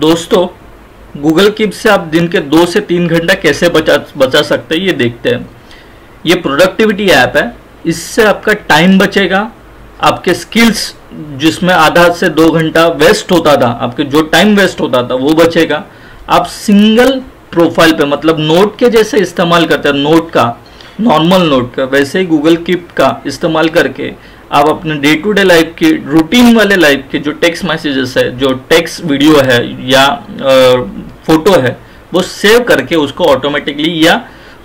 दोस्तों Google keep से आप दिन के दो से तीन घंटा कैसे बचा बचा सकते हैं, ये देखते हैं। ये प्रोडक्टिविटी ऐप है, इससे आपका टाइम बचेगा, आपके स्किल्स जिसमें आधा से दो घंटा वेस्ट होता था, आपके जो टाइम वेस्ट होता था, वो बचेगा। आप सिंगल प्रोफ़ाइल पे मतलब नोट के जैसे इस्तेमाल करते हैं नोट का नॉर्मल नोट का, वैसे ही गूगल कीप का इस्तेमाल करके आप अपने डे टू डे लाइफ के रूटीन वाले लाइफ के जो टेक्स्ट मैसेजेस है, जो टेक्स्ट वीडियो है या फ़ोटो है, वो सेव करके उसको ऑटोमेटिकली या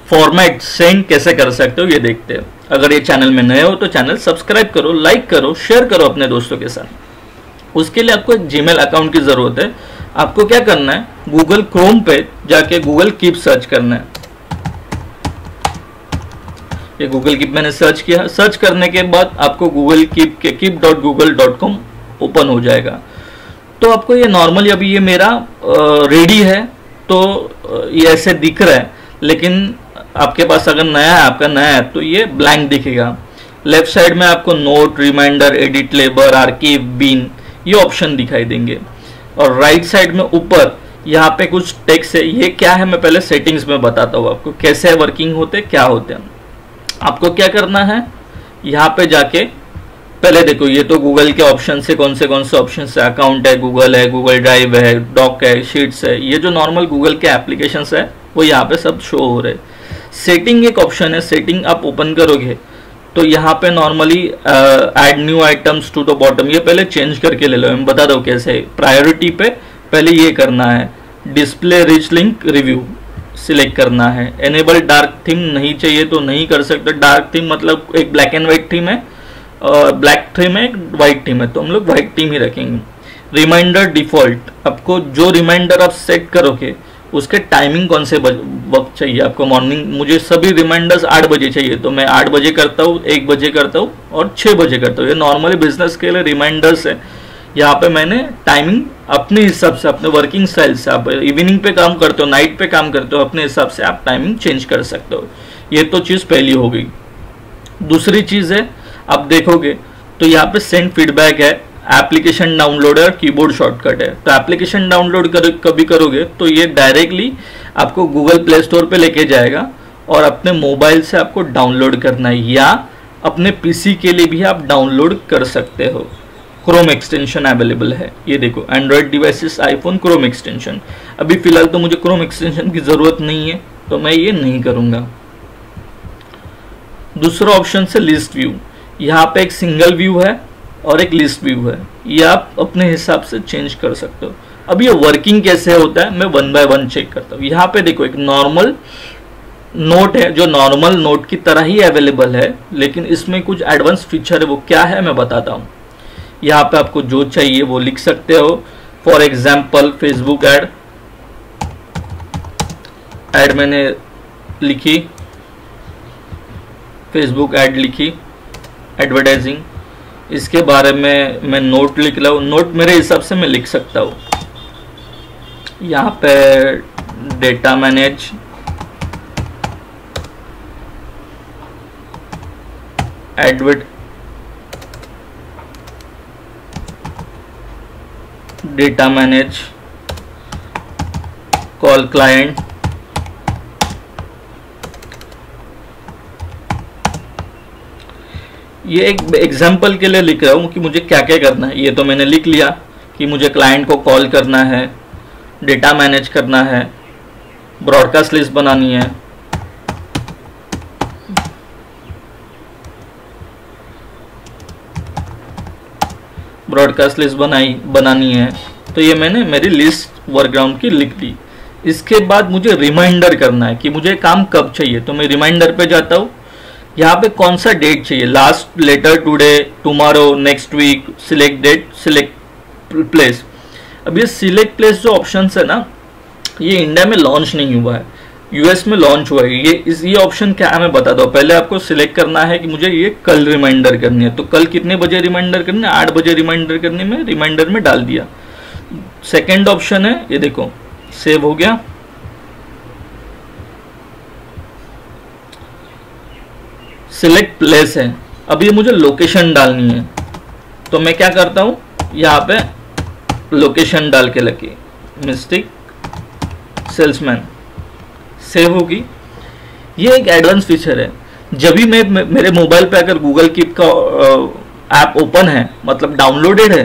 फॉर्मेट सेंड कैसे कर सकते हो ये देखते हैं। अगर ये चैनल में नए हो तो चैनल सब्सक्राइब करो लाइक करो शेयर करो अपने दोस्तों के साथ। उसके लिए आपको एक जीमेल अकाउंट की ज़रूरत है। आपको क्या करना है? गूगल क्रोम पे जाके गूगल कीप सर्च करना है। ये गूगल कीप मैंने सर्च किया। सर्च करने के बाद आपको गूगल कीप के keep dot Google dot com open हो जाएगा। तो आपको ये नॉर्मली अभी ये मेरा रेडी है। तो ये ऐसे दिख रहा है। लेकिन आपके पास अगर नया है, आपका नया है तो ये ब्लैंक दिखेगा। लेफ़्ट साइड में आपको note reminder edit label archive bin ये ऑप्शन दिखाई देंगे। और राइट साइड में ऊपर यहाँ पे कुछ टेक्स है। ये क्या है? मैं पहले सेटिंग्स में बताता हूँ आपको। कैसे वर्किंग होते, क्या होते हैं। आपको क्या करना है? यहाँ पे जाके, पहले देखो, ये तो गूगल के ऑप्शन से, कौन से कौन से ऑप्शन है अकाउंट है गूगल है गूगल ड्राइव है डॉक है शीट्स है, ये जो नॉर्मल गूगल के एप्लीकेशन है, वो यहाँ पे सब शो हो रहे सेटिंग एक ऑप्शन है सेटिंग आप ओपन करोगे तो यहाँ पे normally add new items to the bottom ये पहले चेंज करके ले लो, मैं बता दो कैसे। प्रायोरिटी पे पहले ये करना है display rich link review select करना है। एनेबल डार्क थीम नहीं चाहिए तो नहीं कर सकते। डार्क थीम मतलब एक ब्लैक एंड व्हाइट थीम है और ब्लैक थीम है एक वाइट थीम है तो हम लोग व्हाइट थीम ही रखेंगे। रिमाइंडर डिफ़ॉल्ट आपको जो रिमाइंडर आप सेट करोगे, उसके टाइमिंग कौन से वक्त चाहिए? आपको मॉर्निंग मुझे सभी रिमाइंडर्स आठ बजे चाहिए तो मैं आठ बजे करता हूँ, एक बजे करता हूँ और छः बजे करता हूँ। ये नॉर्मली बिज़नेस के लिए रिमाइंडर्स है। यहाँ पे मैंने टाइमिंग अपने हिसाब से, अपने वर्किंग स्टाइल से, आप इवनिंग पे काम करते हो नाइट पे काम करते हो, अपने हिसाब से आप टाइमिंग चेंज कर सकते हो। ये तो चीज़ पहली हो गई। दूसरी चीज़ है, आप देखोगे तो यहाँ पे सेंड फीडबैक है एप्लीकेशन डाउनलोड है और कीबोर्ड शॉर्टकट है। तो एप्लीकेशन डाउनलोड कर, कभी करोगे तो ये डायरेक्टली आपको गूगल प्ले स्टोर पे लेके जाएगा और अपने मोबाइल से आपको डाउनलोड करना है, या अपने पीसी के लिए भी आप डाउनलोड कर सकते हो। क्रोम एक्सटेंशन अवेलेबल है। ये देखो Android devices iPhone Chrome extension अभी फ़िलहाल तो मुझे क्रोम एक्सटेंशन की ज़रूरत नहीं है तो मैं ये नहीं करूँगा। दूसरा ऑप्शन से लिस्ट व्यू यहाँ पे एक सिंगल व्यू है और एक लिस्ट व्यू है। ये आप अपने हिसाब से चेंज कर सकते हो। अब ये वर्किंग कैसे होता है, मैं वन बाय वन चेक करता हूँ। यहाँ पे देखो, एक नॉर्मल नोट है, जो नॉर्मल नोट की तरह ही अवेलेबल है, लेकिन इसमें कुछ एडवांस फीचर है, वो क्या है, मैं बताता हूँ। यहाँ पे आपको जो चाहिए वो लिख सकते हो। For example Facebook ad ad मैंने लिखी। फेसबुक एड लिखी। एडवर्टाइजिंग इसके बारे में मैं नोट लिख रहा हूँ। नोट मेरे हिसाब से मैं लिख सकता हूँ। यहाँ पे data manage advert data manage, call client, ये एक एग्जांपल के लिए लिख रहा हूँ कि मुझे क्या क्या करना है। ये तो मैंने लिख लिया कि मुझे क्लाइंट को कॉल करना है डेटा मैनेज करना है ब्रॉडकास्ट लिस्ट बनानी है ब्रॉडकास्ट लिस्ट बनाई, बनानी है। तो ये मैंने मेरी लिस्ट वर्कग्राउंड की लिख दी। इसके बाद मुझे रिमाइंडर करना है कि मुझे काम कब चाहिए। तो मैं रिमाइंडर पे जाता हूँ। यहाँ पे कौन सा डेट चाहिए? Last later today tomorrow next week select date select place अब ये सिलेक्ट प्लेस जो ऑप्शन है ना, ये इंडिया में लॉन्च नहीं हुआ है। यूएस में लॉन्च हुआ है। ये, इस, ये ऑप्शन क्या है, मैं बता दो। पहले आपको सिलेक्ट करना है कि मुझे ये कल रिमाइंडर करनी है। तो कल कितने बजे रिमाइंडर करनी है? आठ बजे रिमाइंडर करने में रिमाइंडर में डाल दिया। सेकेंड ऑप्शन है, ये देखो सेव हो गया। सिलेक्ट प्लेस है। अब ये मुझे लोकेशन डालनी है। तो मैं क्या करता हूँ? यहाँ पे लोकेशन डाल के लगे। मिस्टिक सेल्समैन सेव होगी। ये एक एडवांस फीचर है। जब भी मैं मेरे मोबाइल पे अगर गूगल कीप का ऐप ओपन है मतलब डाउनलोडेड है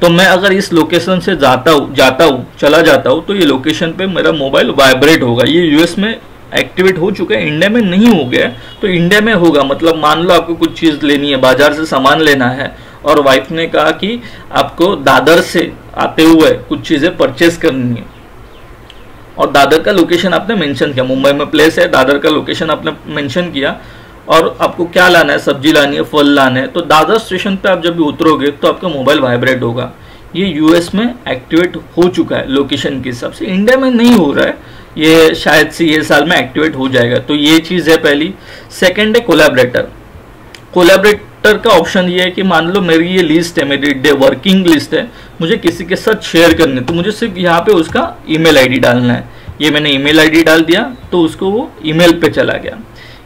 तो मैं अगर इस लोकेशन से जाता हूँ जाता हूँ, चला जाता हूँ तो ये लोकेशन पे मेरा मोबाइल वाइब्रेट होगा। ये यूएस में एक्टिवेट हो चुका है इंडिया में नहीं हो गया तो इंडिया में होगा। मतलब मान लो आपको कुछ चीज़ लेनी है, बाज़ार से सामान लेना है, और वाइफ ने कहा कि आपको दादर से आते हुए कुछ चीज़ें परचेस करनी है। और दादर का लोकेशन आपने मेंशन किया। मुंबई में प्लेस है, दादर का लोकेशन आपने मेंशन किया। और आपको क्या लाना है? सब्ज़ी लानी है, फल लाना है। तो दादर स्टेशन पे आप जब भी उतरोगे तो आपका मोबाइल वाइब्रेट होगा। ये यूएस में एक्टिवेट हो चुका है लोकेशन के हिसाब से। इंडिया में नहीं हो रहा है। ये शायद से ये साल में एक्टिवेट हो जाएगा। तो ये चीज़ है पहली। सेकेंड है कोलेबरेटर कोलेबरेटर का ऑप्शन ये है कि मान लो मेरी ये लिस्ट है, मेरी डे वर्किंग लिस्ट है, मुझे किसी के साथ शेयर करनी है तो मुझे सिर्फ़ यहाँ पे उसका ईमेल आईडी डालना है। ये मैंने ईमेल आईडी डाल दिया तो उसको वो ईमेल पे चला गया।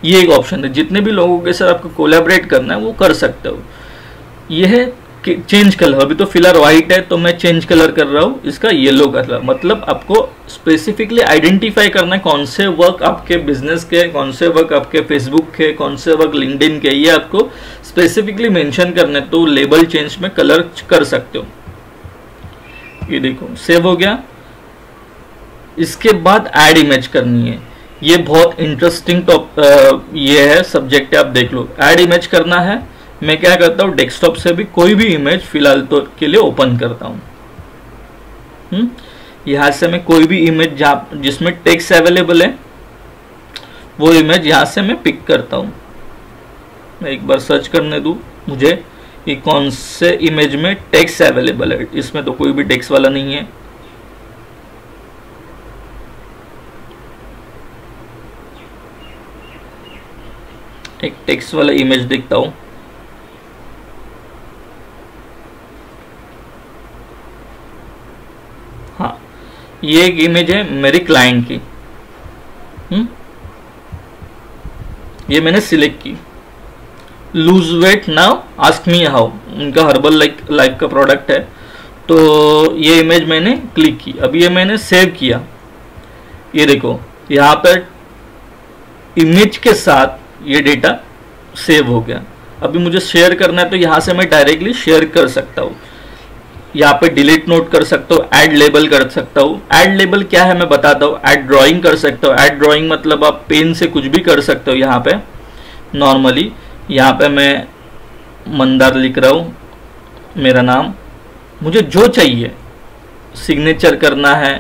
ये एक ऑप्शन है, जितने भी लोगों के साथ आपको कोलेबरेट करना है, वो कर सकते हो। यह चेंज कलर अभी तो फ़िलहाल व्हाइट है तो मैं चेंज कलर कर रहा हूँ। इसका येलो कलर मतलब आपको स्पेसिफिकली आइडेंटिफाई करना है कौन से वर्क आपके बिज़नेस के, कौन से वर्क आपके फेसबुक के, कौन से वर्क लिंकड के। ये आपको स्पेसिफिकली मेंशन करना है तो लेबल चेंज में कलर कर सकते हो। ये देखो सेव हो गया। इसके बाद एड इमेज करनी है। ये बहुत इंटरेस्टिंग टॉप ये है सब्जेक्ट है, आप देख लो। एड इमेज करना है। मैं क्या करता हूँ डेस्कटॉप से भी कोई भी इमेज फ़िलहाल तो के लिए ओपन करता हूँ। हम्म? यहाँ से मैं कोई भी इमेज जहाँ, जिसमें टेक्स अवेलेबल है, वो इमेज यहाँ से मैं पिक करता हूँ। मैं एक बार सर्च करने दू, मुझे कि कौन से इमेज में टेक्स अवेलेबल है। इसमें तो कोई भी टेक्स वाला नहीं है। एक टेक्स्ट वाला इमेज देखता हूँ हाँ। ये एक इमेज है मेरी क्लाइंट की। हम्म? ये मैंने सिलेक्ट की। Lose weight now ask me how उनका हर्बल लाइक लाइफ का प्रोडक्ट है। तो ये इमेज मैंने क्लिक की। अभी ये मैंने सेव किया। ये देखो, यहाँ पर इमेज के साथ ये डेटा सेव हो गया। अभी मुझे शेयर करना है तो यहाँ से मैं डायरेक्टली शेयर कर सकता हूँ। यहाँ पे डिलीट नोट कर सकता हूँ एड लेबल कर सकता हूँ। एड लेबल क्या है मैं बताता हूँ। ऐड ड्राइंग कर सकता हूँ। एड ड्राइंग मतलब आप पेन से कुछ भी कर सकते हो यहाँ पे। नॉर्मली यहाँ पे मैं मंदार लिख रहा हूँ। मेरा नाम। मुझे जो चाहिए सिग्नेचर करना है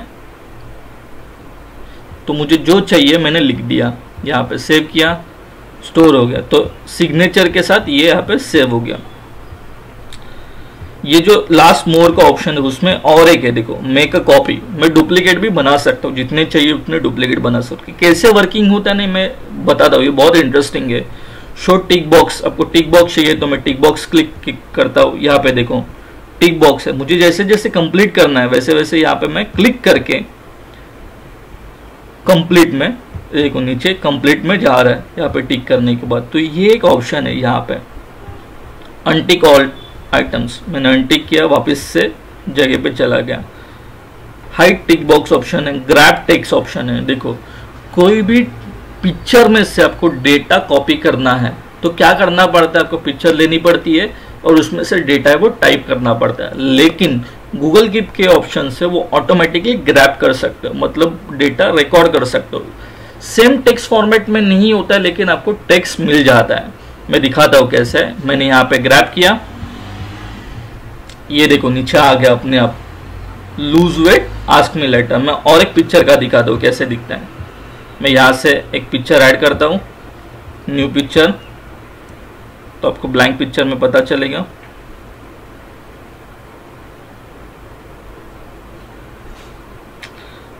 तो मुझे जो चाहिए मैंने लिख दिया। यहाँ पे सेव किया स्टोर हो गया। तो सिग्नेचर के साथ ये यहाँ पे सेव हो गया। ये जो लास्ट मोर का ऑप्शन है, उसमें और एक है, देखो मेक अ कॉपी मैं डुप्लीकेट भी बना सकता हूँ, जितने चाहिए उतने डुप्लीकेट बना सकते कैसे वर्किंग होता है, नहीं, मैं बताता हूँ, ये बहुत इंटरेस्टिंग है। शो टिक बॉक्स आपको टिक बॉक्स चाहिए तो मैं टिक बॉक्स क्लिक करता हूँ। यहाँ पे देखो टिक बॉक्स है। मुझे जैसे जैसे कंप्लीट करना है, वैसे वैसे यहाँ पे मैं क्लिक करके कंप्लीट में, देखो, नीचे कंप्लीट में जा रहा है, यहाँ पे टिक करने के बाद। तो ये एक ऑप्शन है, यहाँ पे। अनटिक ऑल आइटम्स मैंने अनटिक किया, वापस से जगह पे चला गया। हाइट टिक बॉक्स ऑप्शन है ग्रैप टेक्स ऑप्शन है। देखो, कोई भी पिक्चर में से आपको डेटा कॉपी करना है तो क्या करना पड़ता है? आपको पिक्चर लेनी पड़ती है और उसमें से डेटा है वो टाइप करना पड़ता है। लेकिन गूगल कीप के ऑप्शन से वो ऑटोमेटिकली ग्रैप कर सकते हो मतलब डेटा रिकॉर्ड कर सकते हो। सेम टेक्स्ट फॉर्मेट में नहीं होता है लेकिन आपको टेक्स्ट मिल जाता है। मैं दिखाता हूँ कैसे मैंने यहाँ पे ग्रैप किया। ये देखो, नीचे आ गया अपने आप। Lose weight ask me later मैं और एक पिक्चर का दिखा हूँ कैसे दिखता है। मैं यहाँ से एक पिक्चर ऐड करता हूँ न्यू पिक्चर तो आपको ब्लैंक पिक्चर में पता चलेगा।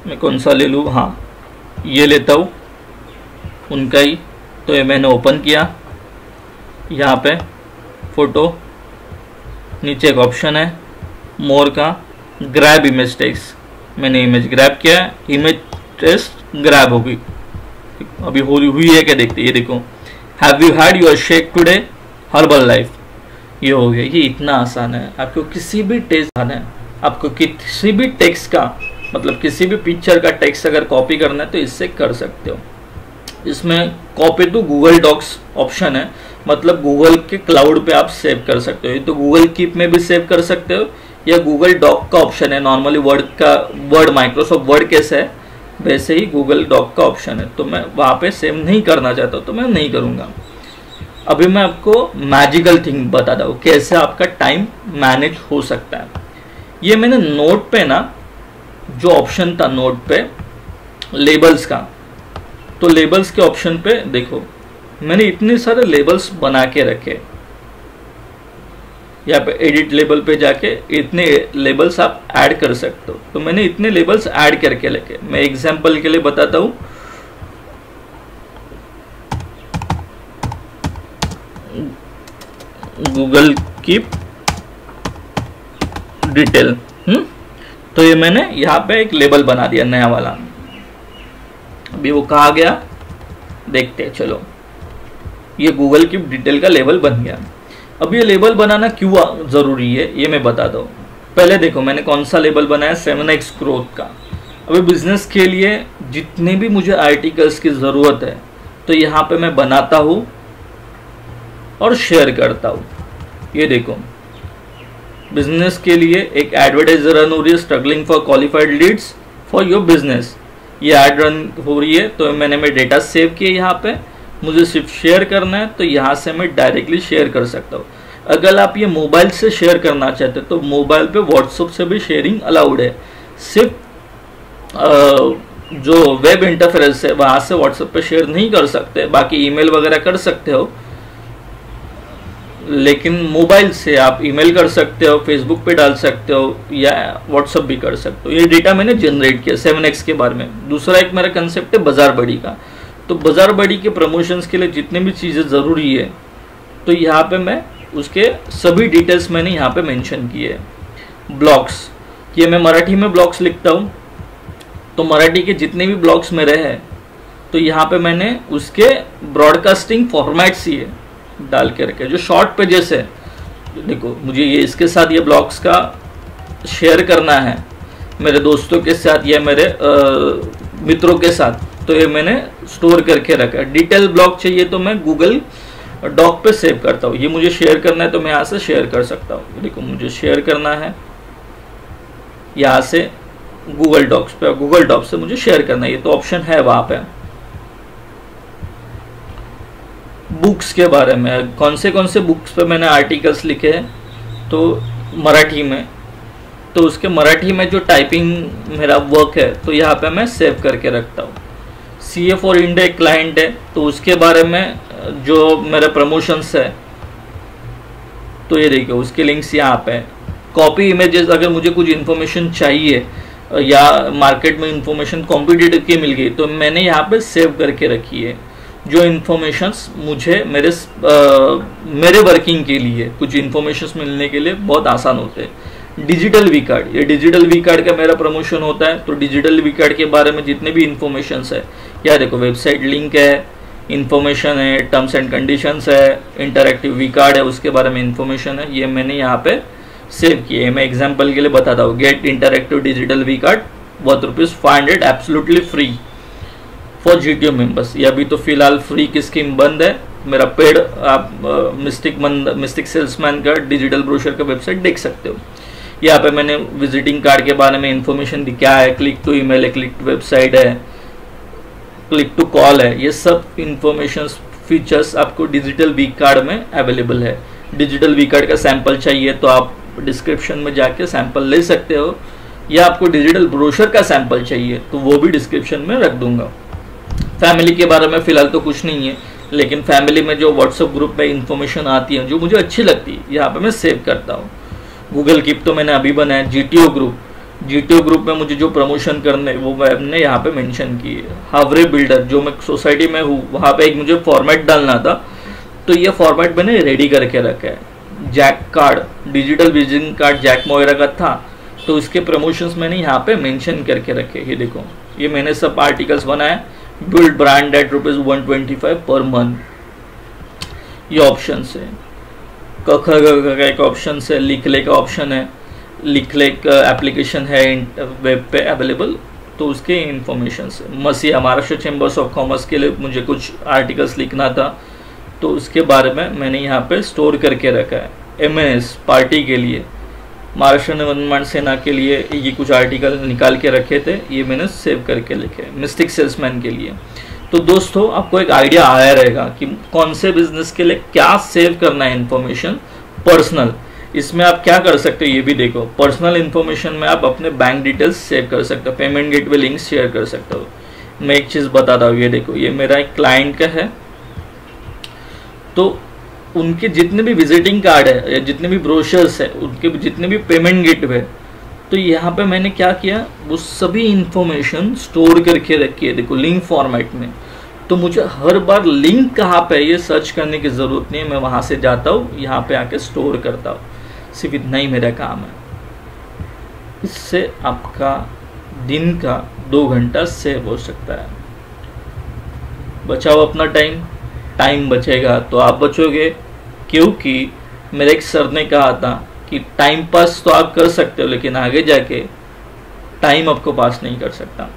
मैं कौन सा ले लूँ? हाँ ये लेता हूँ, उनका ही। तो ये मैंने ओपन किया। यहाँ पे फ़ोटो नीचे एक ऑप्शन है मोर का ग्रैब इमेज टेक्स मैंने इमेज ग्रैब किया है इमेज टेस्ट ग्रैब होगी। अभी हो हुई है क्या देखते ये देखो। Have you had your shake today Herbalife ये हो गया। ये इतना आसान है। आपको किसी भी टेस्ट आना है। आपको किसी भी टेक्स्ट का मतलब किसी भी पिक्चर का टेक्स्ट अगर कॉपी करना है तो इससे कर सकते हो। इसमें copy to Google Docs option है। मतलब गूगल के क्लाउड पे आप सेव कर सकते हो। तो गूगल कीप में भी सेव कर सकते हो, या गूगल डॉक का ऑप्शन है। नॉर्मली वर्ड का वर्ड माइक्रोसॉफ्ट वर्ड कैसे है, वैसे ही गूगल डॉक का ऑप्शन है। तो मैं वहाँ पे सेव नहीं करना चाहता तो मैं नहीं करूँगा। अभी मैं आपको मैजिकल थिंग बताता हूँ, कैसे आपका टाइम मैनेज हो सकता है। ये मैंने नोट पे ना, जो ऑप्शन था नोट पे लेबल्स का तो लेबल्स के ऑप्शन पे देखो। मैंने इतने सारे लेबल्स बना के रखे। यहाँ पे एडिट लेबल पे जाके इतने लेबल्स आप ऐड कर सकते हो। तो मैंने इतने लेबल्स ऐड करके लेके मैं एग्जांपल के लिए बताता हूँ। Google Keep detail hmm? तो ये मैंने यहाँ पे एक लेबल बना दिया, नया वाला। अभी वो कहा गया? देखते चलो। ये गूगल की डिटेल का लेबल बन गया। अब ये लेबल बनाना क्यों ज़रूरी है, ये मैं बता दूँ। पहले देखो, मैंने कौन सा लेबल बनाया? सेवन एक्स ग्रोथ का। अभी बिज़नेस के लिए जितने भी मुझे आर्टिकल्स की ज़रूरत है तो यहाँ पे मैं बनाता हूँ और शेयर करता हूँ। ये देखो। बिज़नेस के लिए एक एडवर्टाइजर रन हो रही है struggling for qualified leads for your business ये एड रन हो रही है तो मैंने मैं डेटा सेव किया यहाँ पे। मुझे सिर्फ़ शेयर करना है तो यहाँ से मैं डायरेक्टली शेयर कर सकता हूँ। अगर आप ये मोबाइल से शेयर करना चाहते तो मोबाइल पे व्हाट्सअप से भी शेयरिंग अलाउड है। सिर्फ़ जो वेब इंटरफेरेंस है, वहाँ से व्हाट्सएप पे शेयर नहीं कर सकते बाकी ईमेल वगैरह कर सकते हो। लेकिन मोबाइल से आप ईमेल कर सकते हो फेसबुक पे डाल सकते हो, या व्हाट्सअप भी कर सकते हो। ये डेटा मैंने जनरेट किया सेवन एक्स के बारे में। दूसरा एक मेरा कंसेप्ट है बाज़ार बड़ी का। तो बाज़ार बड़ी के प्रमोशंस के लिए जितने भी चीज़ें ज़रूरी है तो यहाँ पे मैं उसके सभी डिटेल्स मैंने यहाँ पे मेंशन किए ब्लॉग्स ये मैं मराठी में ब्लॉग्स लिखता हूँ। तो मराठी के जितने भी ब्लॉग्स मेरे हैं तो यहाँ पे मैंने उसके ब्रॉडकास्टिंग फॉर्मेट्स ये डाल के रखे जो शॉर्ट पेजेस है। देखो मुझे ये इसके साथ ये ब्लॉग्स का शेयर करना है। मेरे दोस्तों के साथ या मेरे आ, मित्रों के साथ। तो ये मैंने स्टोर करके रखा है। डिटेल ब्लॉग चाहिए तो मैं गूगल डॉक पे सेव करता हूँ। ये मुझे शेयर करना है तो मैं यहाँ से शेयर कर सकता हूँ। देखो, मुझे शेयर करना है। यहाँ से गूगल डॉक्स पे गूगल डॉक से मुझे शेयर करना है। ये तो ऑप्शन है वहाँ पे। बुक्स के बारे में, कौन से कौन से बुक्स पे मैंने आर्टिकल्स लिखे हैं? तो मराठी में। तो उसके मराठी में जो टाइपिंग मेरा वर्क है तो यहाँ पे मैं सेव करके रखता हूँ। C A for India client है तो उसके बारे में जो मेरे प्रमोशंस है तो ये देखिए उसके लिंक्स यहाँ पे कॉपी इमेजेस अगर मुझे कुछ इन्फॉर्मेशन चाहिए या मार्केट में इंफॉर्मेशन कॉम्पिटेटिव की मिल गई तो मैंने यहाँ पे सेव करके रखी है। जो इन्फॉर्मेशंस मुझे मेरे आ, मेरे वर्किंग के लिए कुछ इन्फॉर्मेशन मिलने के लिए बहुत आसान होते हैं। डिजिटल वी कार्ड ये डिजिटल वी कार्ड का मेरा प्रमोशन होता है तो डिजिटल वी कार्ड के बारे में जितने भी इंफॉर्मेशन है, या देखो वेबसाइट लिंक है इंफॉर्मेशन है टर्म्स एंड कंडीशंस है इंटरेक्टिव वी कार्ड है, उसके बारे में इंफॉर्मेशन है, ये मैंने यहाँ पे सेव किए मैं एग्ज़ाम्पल के लिए बताता हूँ। Get interactive digital V card worth rupees five hundred absolutely free for G T members ये अभी तो फ़िलहाल फ्री की स्कीम बंद है। मेरा पेड आप मिस्टिक मिस्टिक सेल्समैन का डिजिटल ब्रोशर का वेबसाइट देख सकते हो। यहाँ पे मैंने विजिटिंग कार्ड के बारे में इंफॉर्मेशन दी, क्या है? क्लिक टू ईमेल है क्लिक टू वेबसाइट है क्लिक टू कॉल है। ये सब इंफॉर्मेशन फीचर्स आपको डिजिटल वी कार्ड में अवेलेबल है। डिजिटल वी कार्ड का सैंपल चाहिए तो आप डिस्क्रिप्शन में जाके सैंपल ले सकते हो। या आपको डिजिटल ब्रोशर का सैंपल चाहिए तो वो भी डिस्क्रिप्शन में रख दूँगा। फैमिली के बारे में फ़िलहाल तो कुछ नहीं है, लेकिन फैमिली में जो व्हाट्सएप ग्रुप में इंफॉर्मेशन आती है, जो मुझे अच्छी लगती है, यहाँ पे मैं सेव करता हूँ। गूगल कीप तो मैंने अभी बनाया जीटीओ ग्रुप जीटीओ ग्रुप में मुझे जो प्रमोशन करने, वो मैंने यहाँ पे मेंशन है। हावरे बिल्डर जो मैं सोसाइटी में हूँ, वहाँ पे एक मुझे फॉर्मेट डालना था। तो ये फॉर्मेट मैंने रेडी करके रखा है। Jack card digital visiting card Jack Moira का था। तो इसके प्रमोशंस मैंने यहाँ पे मेंशन करके रखे ये देखो, ये मैंने सब आर्टिकल्स बनाए। Build brand at rupees one twenty five per month ये ऑप्शन है। क, ख का एक ऑप्शन है लिख ले का ऑप्शन है। लिख ले एप्लीकेशन है वेब पे अवेलेबल तो उसके इंफॉर्मेशन से। मसीहा महाराष्ट्र चैम्बर्स ऑफ़ कॉमर्स के लिए मुझे कुछ आर्टिकल्स लिखना था तो उसके बारे में मैंने यहाँ पे स्टोर करके रखा है। एम पार्टी के लिए। महाराष्ट्र निर्माण सेना के लिए ये कुछ आर्टिकल निकाल के रखे थे, ये मैंने सेव करके लिखे मिस्टिक सेल्समैन के लिए। तो दोस्तों, आपको एक आइडिया आया रहेगा कि कौन से बिज़नेस के लिए क्या सेव करना है इंफॉर्मेशन पर्सनल इसमें आप क्या कर सकते हो, ये भी देखो। पर्सनल इन्फॉर्मेशन में आप अपने बैंक डिटेल्स सेव कर सकते हो payment gate gateway link share कर सकते हो। मैं एक चीज़ बताता हूँ, ये देखो, ये मेरा एक क्लाइंट का है। तो उनके जितने भी विजिटिंग कार्ड है, या जितने भी ब्रोशर्स है, उनके जितने भी पेमेंट गेटवे तो यहाँ पे मैंने क्या किया, वो सभी इंफॉर्मेशन स्टोर करके रखी है, देखो लिंक फॉर्मेट में। तो मुझे हर बार लिंक कहाँ पे ये सर्च करने की ज़रूरत नहीं है, मैं वहाँ से जाता हूँ, यहाँ पे आके स्टोर करता हूँ। सिर्फ़ इतना ही मेरा काम है। इससे आपका दिन का दो घंटा सेव हो सकता है। बचाओ अपना टाइम टाइम बचेगा तो आप बचोगे, क्योंकि मेरे एक सर ने कहा था कि टाइम पास तो आप कर सकते हो, लेकिन आगे जाके टाइम आपको पास नहीं कर सकता।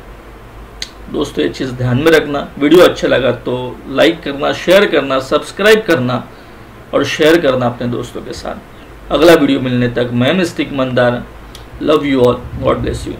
दोस्तों, ये चीज़ ध्यान में रखना। वीडियो अच्छा लगा तो लाइक करना शेयर करना सब्सक्राइब करना और शेयर करना अपने दोस्तों के साथ। अगला वीडियो मिलने तक, मैं Mystic Mandar. Love you all God bless you